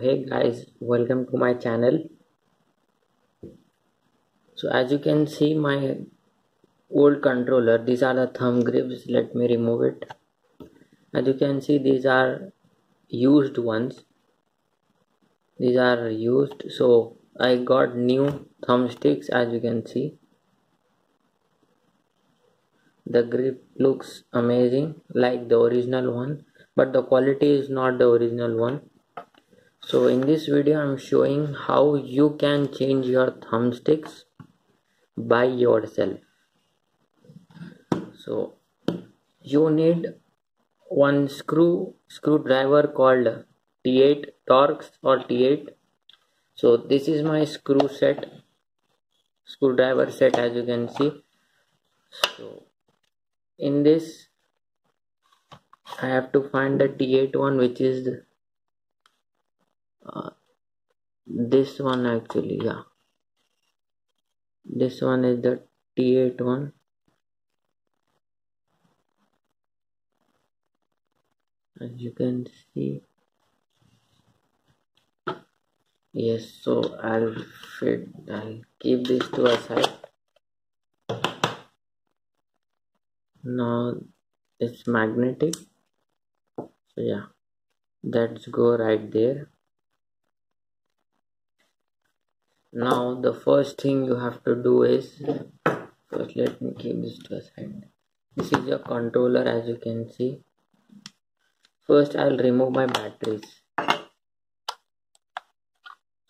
hey guys welcome to my channel. So as you can see my old controller these are the thumb grips. Let me remove it. As you can see these are used ones. These are used. So I got new thumbsticks as you can see. The grip looks amazing like the original one but the quality is not the original one so in this video i'm showing how you can change your thumbsticks by yourself. So you need one screw screwdriver called T8 Torx or T8 so this is my screw set screwdriver set as you can see. So in this I have to find the T8 one which is uh, this one actually yeah. This one is the T8 one. As you can see. Yes so I'll fit I'll keep this to aside side. Now it's magnetic. So yeah. Let's go right there now the first thing you have to do is first let me keep this to a side. This is your controller as you can see. First i'll remove my batteries.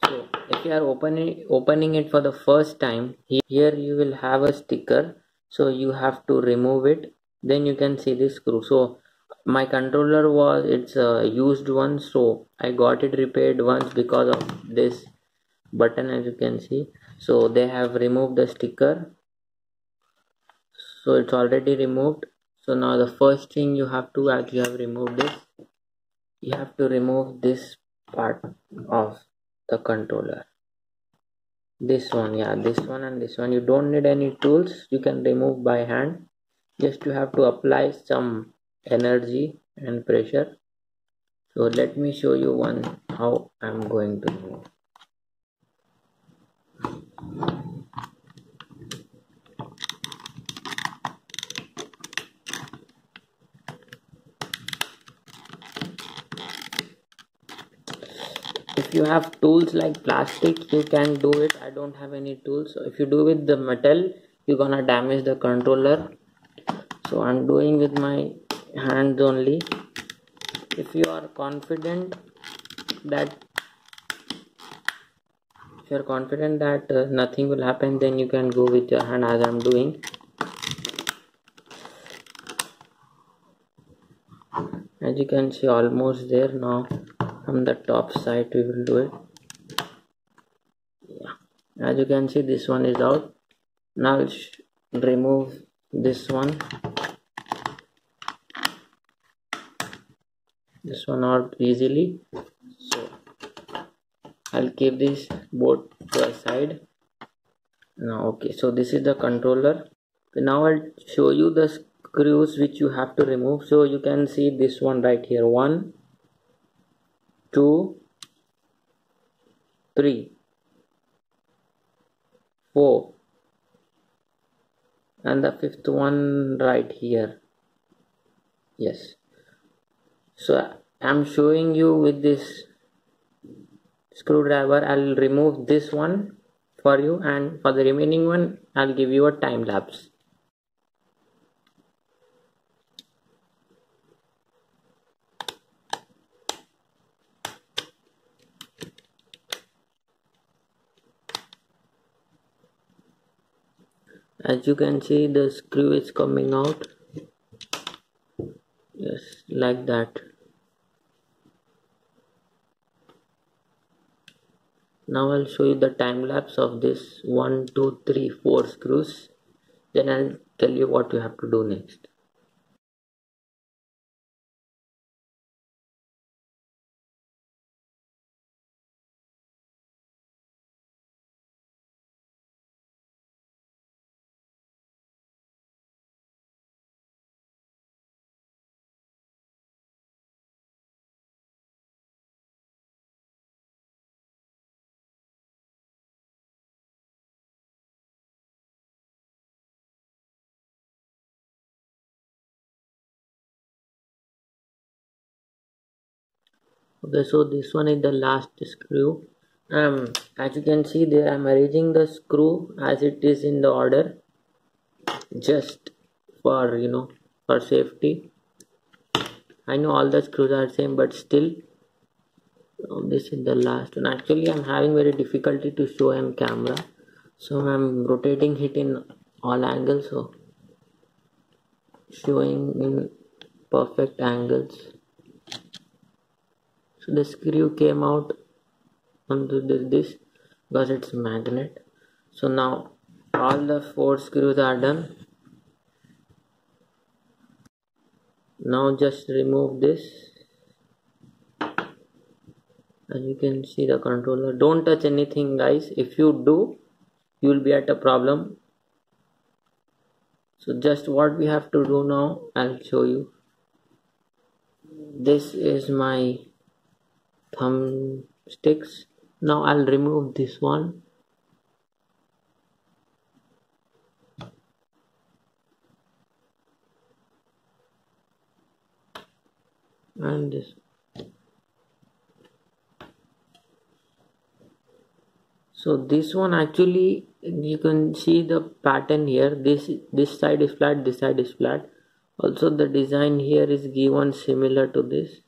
So if you are opening opening it for the first time here you will have a sticker. So you have to remove it. Then you can see this screw. So my controller was it's a used one so i got it repaired once because of this button as you can see. So they have removed the sticker. So it's already removed. So now the first thing you have to as you have removed this you have to remove this part of the controller. This one yeah this one and this one. You don't need any tools. You can remove by hand. Just you have to apply some energy and pressure. So let me show you one how i'm going to move if you have tools like plastic you can do it. I don't have any tools. So if you do with the metal you're gonna damage the controller. So i'm doing with my hands only. If you are confident that if you are confident that uh, nothing will happen then you can go with your hand as i'm doing. As you can see almost there. Now from the top side we will do it. Yeah. As you can see this one is out. Now remove this one. This one out easily. So I'll keep this board to a side. Now okay so this is the controller. Now I'll show you the screws which you have to remove. So you can see this one right here. One two three four and the fifth one right here. Yes. So i'm showing you with this screwdriver i'll remove this one for you and for the remaining one i'll give you a time lapse. As you can see the screw is coming out. Yes like that now I'll show you the time lapse of this one two three four screws. Then I'll tell you what you have to do next okay so this one is the last screw. Um as you can see there i'm arranging the screw as it is in the order just for you know for safety. I know all the screws are same but still oh, this is the last one. Actually i'm having very difficulty to show on camera so i'm rotating it in all angles so showing in perfect angles so the screw came out onto this because it's magnet. So now all the four screws are done. Now just remove this. As you can see the controller. Don't touch anything guys. If you do you will be at a problem. So just what we have to do now I'll show you. This is my thumbsticks. Now I'll remove this one. And this. So this one actually you can see the pattern here. This this side is flat this side is flat. Also the design here is given similar to this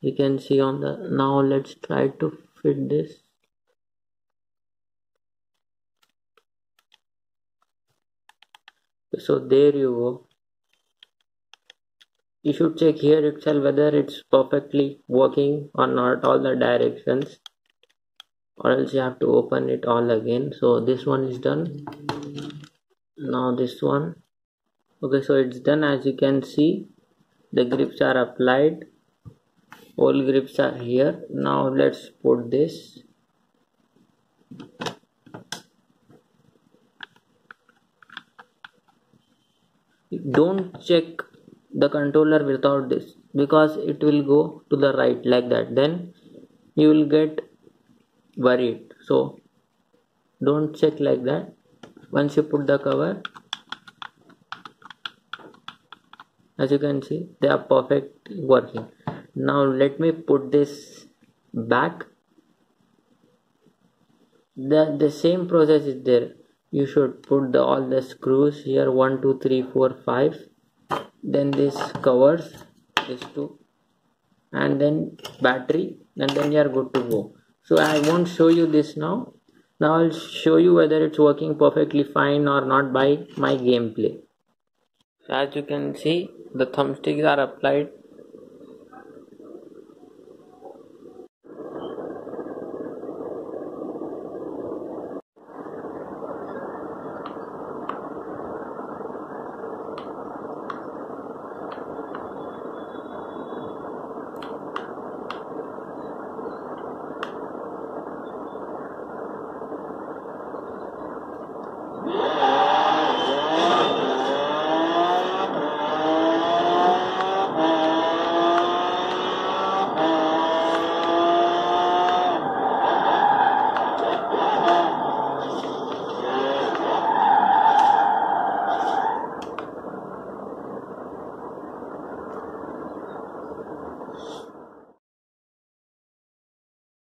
you can see on the now let's try to fit this. So there you go. You should check here itself whether it's perfectly working or not all the directions. Or else you have to open it all again. So this one is done. Now this one. Okay so it's done. As you can see the grips are applied all grips are here. Now let's put this. Don't check the controller without this because it will go to the right like that. Then you will get worried. So don't check like that. Once you put the cover as you can see they are perfect working now let me put this back. The the same process is there. You should put the all the screws here one two three four five. Then this covers this two. And then battery and then you are good to go. So i won't show you this now. Now i'll show you whether it's working perfectly fine or not by my gameplay. As you can see the thumbsticks are applied